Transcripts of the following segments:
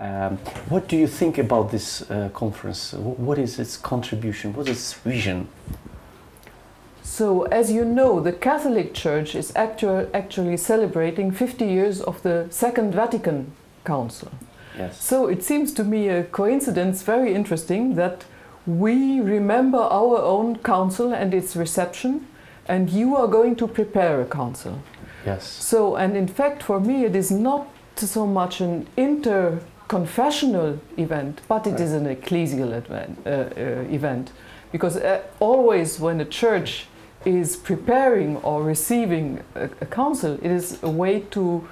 Um, what do you think about this uh, conference? What is its contribution? What is its vision? So, as you know, the Catholic Church is actu actually celebrating 50 years of the Second Vatican Council. Yes. So, it seems to me a coincidence very interesting that we remember our own council and its reception, and you are going to prepare a council. Yes. So, and in fact, for me, it is not so much an interconfessional event, but it Right. is an ecclesial event, uh, uh, event. Because uh, always when a church is preparing or receiving a, a council, it is a way to,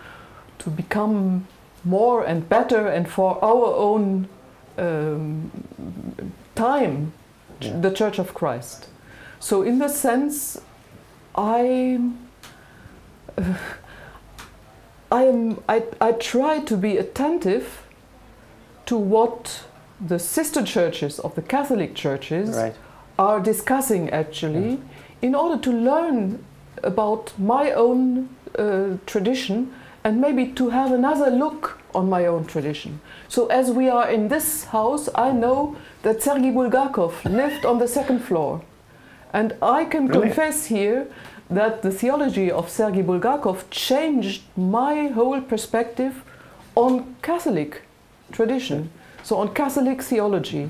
to become more and better and for our own um, time, Yeah. the Church of Christ. So, in this sense, I I am I, I try to be attentive to what the sister churches of the Catholic churches Right. are discussing actually in order to learn about my own uh, tradition and maybe to have another look on my own tradition. So as we are in this house, I know that Sergei Bulgakov lived on the second floor. And I can confess here that the theology of Sergei Bulgakov changed my whole perspective on Catholic tradition, so on Catholic theology.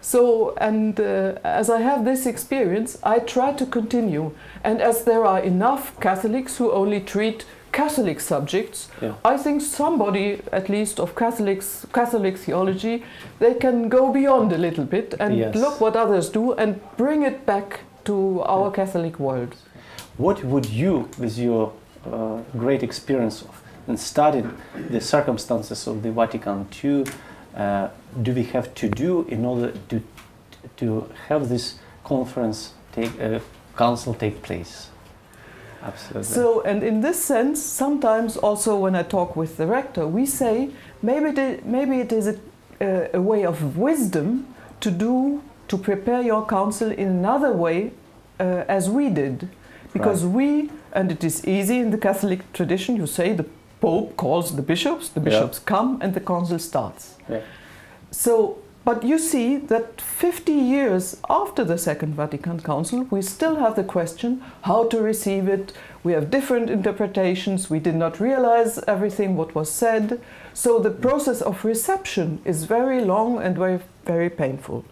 So, and uh, as I have this experience, I try to continue. And as there are enough Catholics who only treat Catholic subjects, Yeah. I think somebody, at least of Catholics, Catholic theology, they can go beyond a little bit and Yes. look what others do and bring it back to our Catholic world. What would you, with your uh, great experience of and studying the circumstances of the Vatican II, uh, do we have to do in order to to have this conference take uh, council take place? Absolutely. So, and in this sense, sometimes also when I talk with the rector, we say maybe it, maybe it is a, a, a way of wisdom to do to prepare your council in another way uh, as we did, because we and it is easy in the Catholic tradition. You say the Pope calls the bishops, the Yeah. bishops come, and the council starts. Yeah. So, but you see that 50 years after the Second Vatican Council, we still have the question how to receive it. We have different interpretations. We did not realize everything what was said. So the process of reception is very long and very, very painful.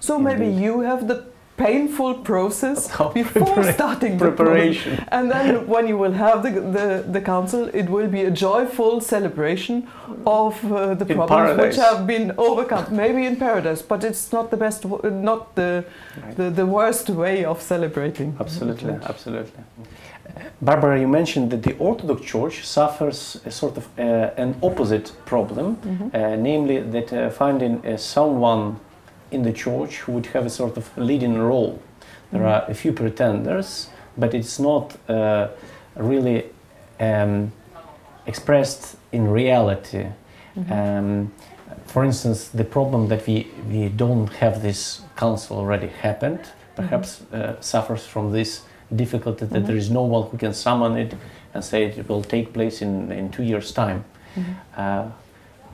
So maybe you have the painful process before prepara- starting the preparation. process. And then when you will have the, the, the council, it will be a joyful celebration of uh, the In problems which have been overcome. Maybe in paradise, but it's not the best, not the, Right. the, the worst way of celebrating. Absolutely, absolutely. Barbara, you mentioned that the Orthodox Church suffers a sort of uh, an opposite problem, uh, namely that uh, finding uh, someone in the church who would have a sort of leading role. There are a few pretenders, but it's not uh, really um, expressed in reality. Um, for instance, the problem that we, we don't have this council already happened, perhaps uh, suffers from this difficulty that there is no one who can summon it and say it will take place in, in two years' time. Uh,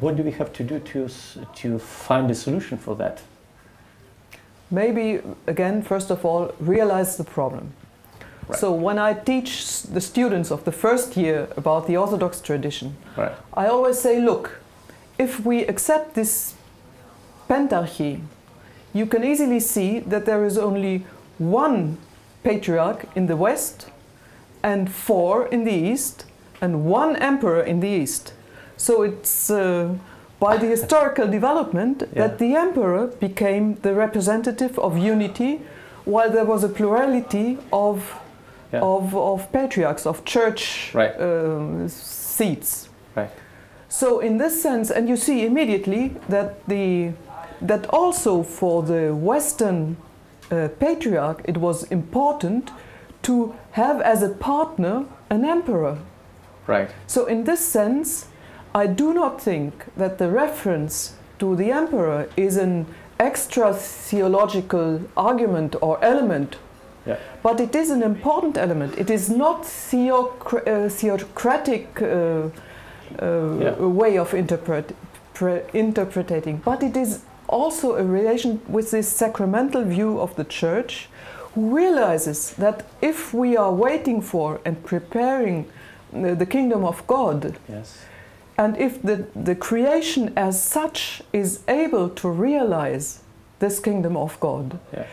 what do we have to do to, to find a solution for that? Maybe, again, first of all, realize the problem. Right. So when I teach the students of the first year about the Orthodox tradition, Right. I always say, look, if we accept this pentarchy, you can easily see that there is only one patriarch in the west and four in the east and one emperor in the east. So it's uh, by the historical development Yeah. that the emperor became the representative of unity while there was a plurality of, Yeah. of, of patriarchs, of church Right. um, seats. Right. So in this sense, and you see immediately that the that also for the Western uh, patriarch, it was important to have as a partner an emperor. Right. So in this sense, I do not think that the reference to the emperor is an extra theological argument or element Yeah. but it is an important element. It is not theocra- uh, theocratic uh, uh, Yeah. way of interpret- interpreting, but it is also a relation with this sacramental view of the church who realizes that if we are waiting for and preparing the kingdom of God, yes. And if the, the creation as such is able to realize this kingdom of God, yeah.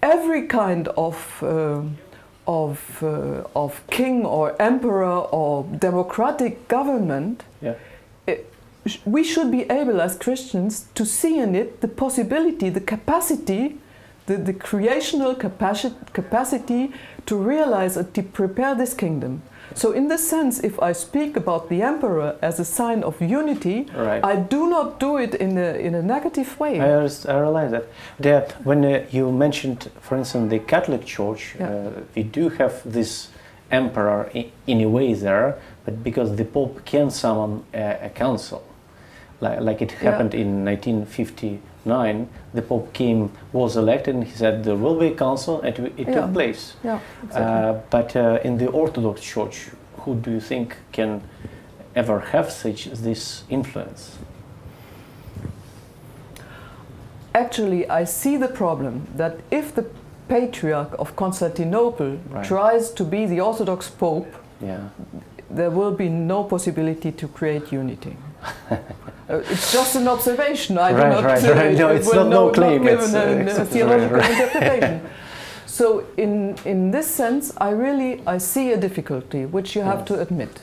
every kind of uh, of, uh, of king or emperor or democratic government, yeah. it, we should be able as Christians to see in it the possibility, the capacity, the, the creational capacity, capacity to realize and to prepare this kingdom. So, in this sense, if I speak about the emperor as a sign of unity, right. I do not do it in a, in a negative way. I, I realize that. When uh, you mentioned, for instance, the Catholic Church, yeah. uh, we do have this emperor in, in, a way there, but because the Pope can summon a, a council, like, like it happened yeah. in 1959, the Pope came, was elected, and he said there will be a council, and it yeah. took place. Yeah, exactly. uh, but uh, in the Orthodox Church, who do you think can ever have such this influence? Actually, I see the problem that if the Patriarch of Constantinople right. tries to be the Orthodox Pope, yeah. there will be no possibility to create unity. uh, it's just an observation. I right, do not. Right, uh, right. No, it's not, no claim. Not it's, given uh, a, a theological right, interpretation. So, in in this sense, I really I see a difficulty, which you have yes. to admit.